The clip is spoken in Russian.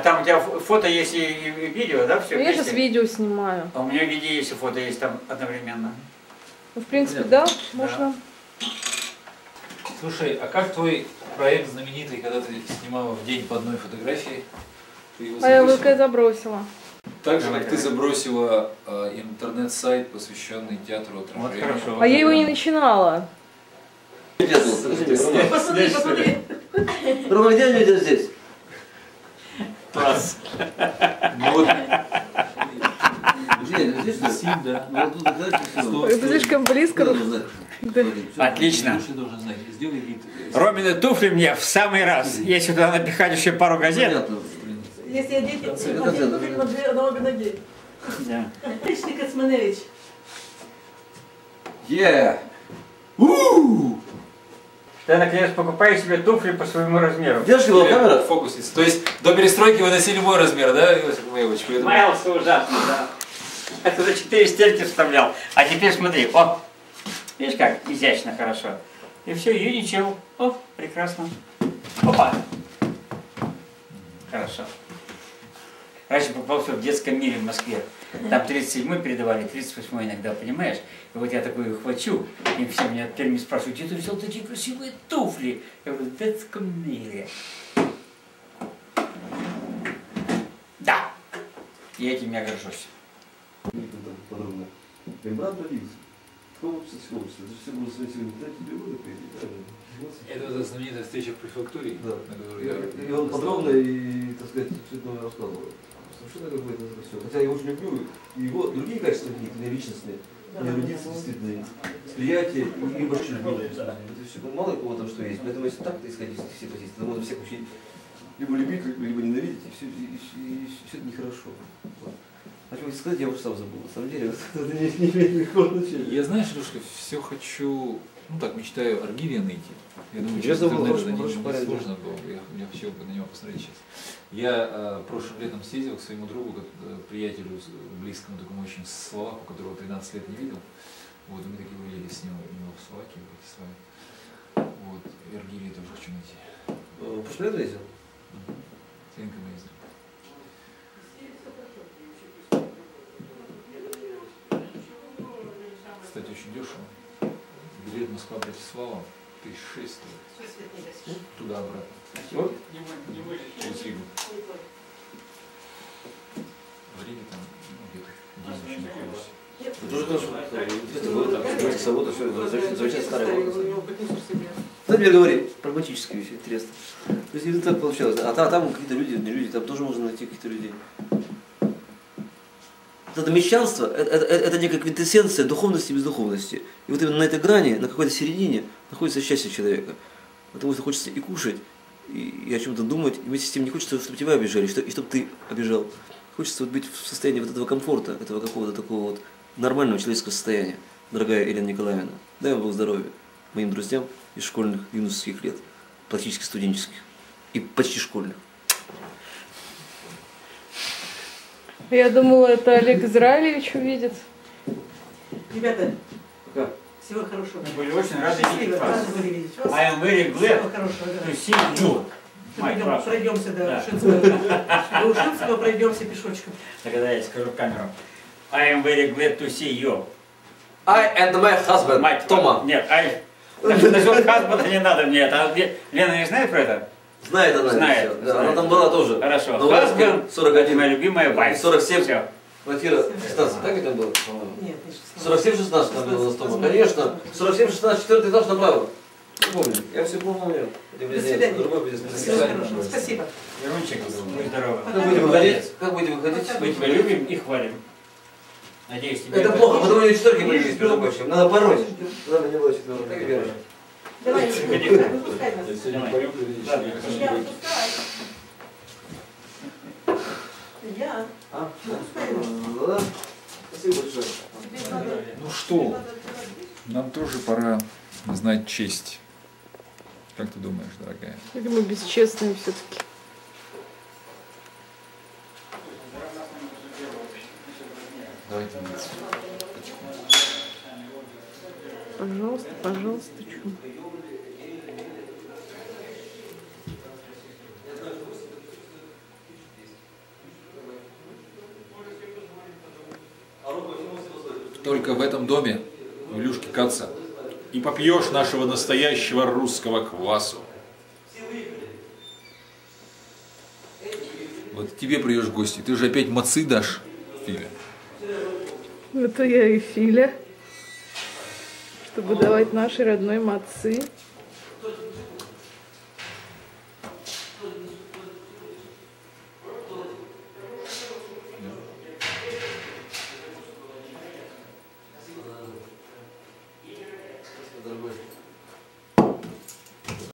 Там у тебя фо- фото есть и, и- и видео, да, все Я сейчас видео снимаю. А у меня видео есть и фото есть там одновременно. Ну, в принципе, да, можно. Слушай, а как твой проект знаменитый, когда ты снимала в день по одной фотографии? Ты его А я? ВК забросила. Так же, как ты забросила э, интернет-сайт, посвященный театру Вот отражения. хорошо. А я его не начинала. Посмотри, посмотри. Рома, где они идут здесь? Класс. Ну вот? Здесь? Сим, да. Ну, вот всё. Это слишком близко. Отлично. Вид. Ромины туфли мне в самый раз. Если туда напихать еще пару газет. Если я дети, Конце, один конце. туфель на, две, на обе ноги. Да. Отличный Кацманевич. Е! Ты наконец покупаешь себе туфли по своему размеру. Держи его камера. Фокусница. То есть до перестройки вы носили мой размер, да, Иосиф Маевич? Маялся ужасно, да. Это за четыре стельки вставлял. А теперь смотри, о, видишь как изящно, хорошо. И все, юничел. О, прекрасно. Опа. Хорошо. Раньше попался в детском мире в Москве. Там 37-й передавали, 38-й иногда, понимаешь? И вот я такой хвачу, и все меня теперь меня спрашивают, где ты взял такие красивые туфли? Я говорю, в детском мире. Да. И этим я горжусь. Подробно. Всего общества? Это вот знаменитая встреча в префектуре, Да. на которую я... И он подробно и, так сказать, все это рассказывал. Совершенно какое-то все. Хотя я очень люблю и его другие качества какие-то, личностные, не эрудиции, действительно, восприятие и, вообще любовь. Это все, ну, мало у кого там что есть. Поэтому если так исходить из все позиции, то можно всех учить либо любить, либо ненавидеть, и все, и, и- и все это нехорошо. А что хотел сказать, я уже сам забыл. На самом деле, вот это не, не имеет никакого значения. Я, знаешь, Лешка, все хочу, ну так, мечтаю Аргирия найти. Я думаю, через интернет это не, не сложно было. Я, я хотел бы на него посмотреть сейчас. Я э, прошлым летом съездил к своему другу, как, э, приятелю, близкому такому очень, с Словаку, которого 13 лет не видел. Вот, и мы такие уехали с ним у него в Словакию, в Братиславе. Вот, и Аргирия тоже хочу найти. Э, Прошлый лет ездил? С Ленкой мы Кстати, очень дешево. Билет Москва-Братислава тысяч шесть стоит. Туда-обратно. Вот. Через Ригу. В Риге там ну, где-то день находишься. Это тоже. Говорите, Савода, все, замечательно, старая. Ну, теперь говори, прагматически все интересно. То есть это так получалось. А та- там какие-то люди, не люди, там тоже можно найти каких-то людей. Это мещанство, это, это, это некая квинтэссенция духовности и бездуховности. И вот именно на этой грани, на какой-то середине, находится счастье человека. Потому что хочется и кушать, и, и о чем-то думать, и вместе с тем не хочется, чтобы тебя обижали, что, и чтобы ты обижал. Хочется вот быть в состоянии вот этого комфорта, этого какого-то такого вот нормального человеческого состояния. Дорогая Елена Николаевна, дай вам Бог здоровья моим друзьям из школьных, юношеских лет, практически студенческих и почти школьных. Я думала, это Олег Израилевич увидит. Ребята, Пока. всего хорошего. Мы были очень рады видеть вас. I am very Всего glad to see you. Russia. Пройдемся до Да. Ушинского. До Ушинского пройдемся пешочком. Тогда я скажу в камеру. I am very glad to see you. I and my husband, ваша. Нет, I... Насчет хасбанда не надо мне это. Ле- Лена не знает про это? Знает она Знает, всё. Да, знает. она там была тоже. Хорошо. Хасбанд, это 41, моя любимая wife. 47. Все. квартира 16, так это было? по-моему? Нет, не 47-16 там было на дома. Конечно, 47-16, четвертый этаж направо. Помню, я все помню. До свидания. Спасибо. Верунчик, будь здорова. Как будете выходить? Как будете выходить? Мы тебя любим и хвалим. Надеюсь, тебе Это плохо, потому что четверки появились, между прочим. Надо пороть. Надо не было четверки. Давай, выпускай нас. Давай. Я выпускаю. Я. А? Выпускай нас. Ну да. Спасибо большое. Ну что, нам тоже пора знать честь. Как ты думаешь, дорогая? Или мы бесчестные все-таки. Давайте Пожалуйста, пожалуйста, чё? Только в этом доме, в Илюшке Каца, и попьешь нашего настоящего русского квасу. Вот тебе придешь в гости, ты же опять мацы дашь, Филя. Это я и Филя. Чтобы давать нашей родной мацы.